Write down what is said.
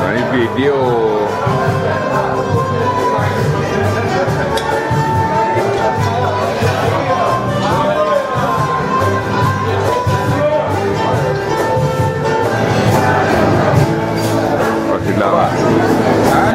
Nah, ini video Masih lama. Hah?